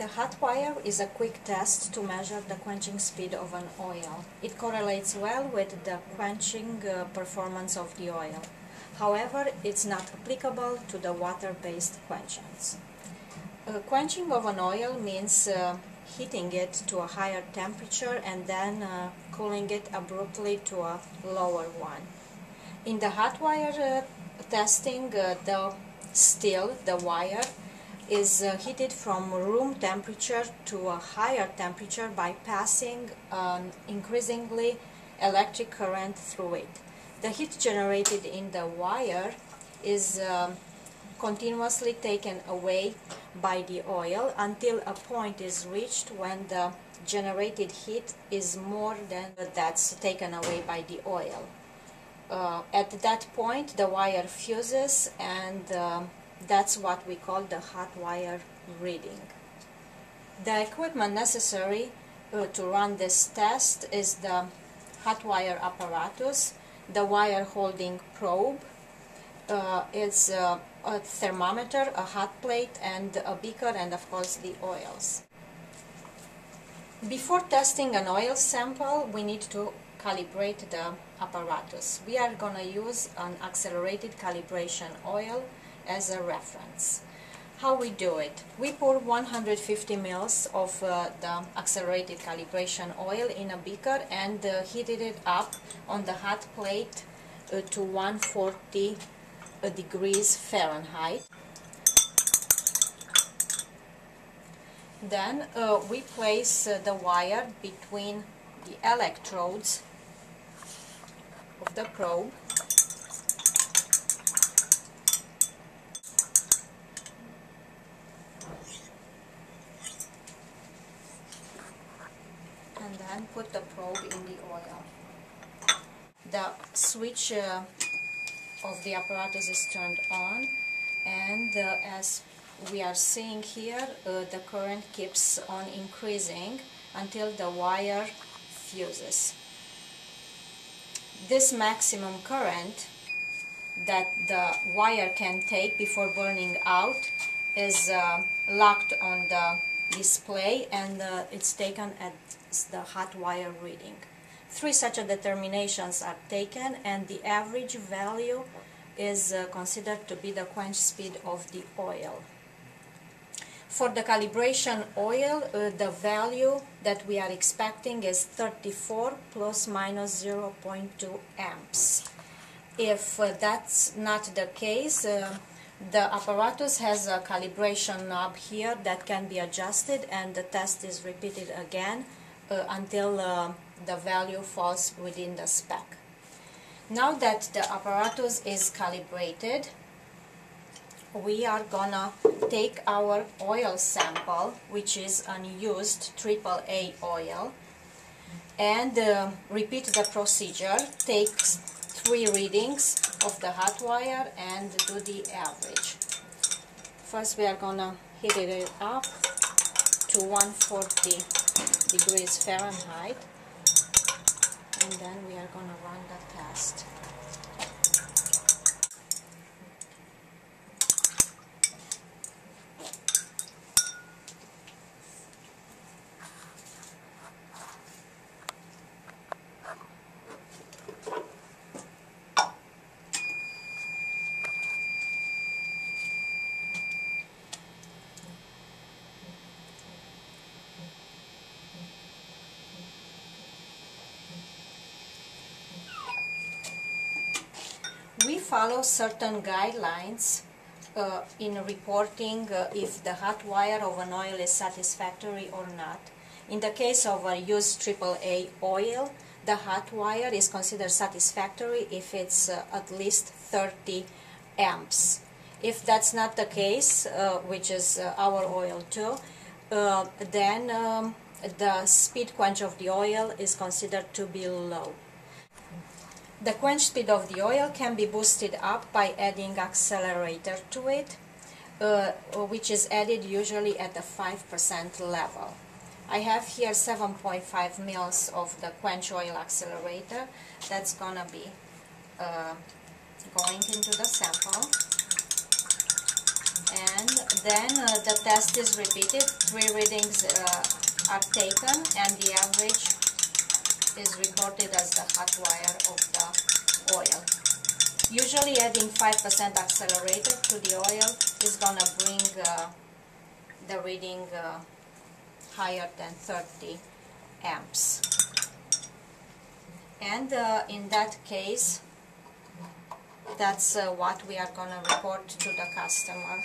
The hot wire is a quick test to measure the quenching speed of an oil. It correlates well with the quenching uh, performance of the oil. However, it's not applicable to the water-based quenchants. Uh, quenching of an oil means uh, heating it to a higher temperature and then uh, cooling it abruptly to a lower one. In the hot wire uh, testing, uh, the steel, the wire, is uh, heated from room temperature to a higher temperature by passing an increasingly electric current through it. The heat generated in the wire is um, continuously taken away by the oil until a point is reached when the generated heat is more than that's taken away by the oil. Uh, at that point the wire fuses and um, that's what we call the hot wire reading. The equipment necessary uh, to run this test is the hot wire apparatus, the wire holding probe, uh, it's uh, a thermometer, a hot plate, and a beaker, and of course the oils. Before testing an oil sample, we need to calibrate the apparatus. We are going to use an accelerated calibration oil as a reference. How we do it? We pour 150 mils of uh, the accelerated calibration oil in a beaker and uh, heated it up on the hot plate uh, to 140 uh, degrees Fahrenheit. Then uh, we place uh, the wire between the electrodes of the probe and put the probe in the oil. The switch uh, of the apparatus is turned on and uh, as we are seeing here uh, the current keeps on increasing until the wire fuses. This maximum current that the wire can take before burning out is uh, locked on the display and uh, it's taken at the hot wire reading. Three such determinations are taken and the average value is uh, considered to be the quench speed of the oil. For the calibration oil, uh, the value that we are expecting is 34 plus minus 0.2 amps. If uh, that's not the case, uh, the apparatus has a calibration knob here that can be adjusted and the test is repeated again uh, until uh, the value falls within the spec. Now that the apparatus is calibrated, we are gonna take our oil sample, which is unused AAA oil, and uh, repeat the procedure. Take three readings of the hot wire and do the average. First we are gonna heat it up to 140 degrees Fahrenheit and then we are to run the test. we follow certain guidelines uh, in reporting uh, if the hot wire of an oil is satisfactory or not. In the case of a used AAA oil, the hot wire is considered satisfactory if it's uh, at least 30 amps. If that's not the case, uh, which is uh, our oil too, uh, then um, the speed quench of the oil is considered to be low. The quench speed of the oil can be boosted up by adding accelerator to it, uh, which is added usually at the 5% level. I have here 7.5 mils of the quench oil accelerator. That's gonna be uh, going into the sample. And then uh, the test is repeated, three readings uh, are taken and the average is recorded as the hot wire of the oil. Usually adding 5% accelerator to the oil is gonna bring uh, the reading uh, higher than 30 amps. And uh, in that case, that's uh, what we are gonna report to the customer.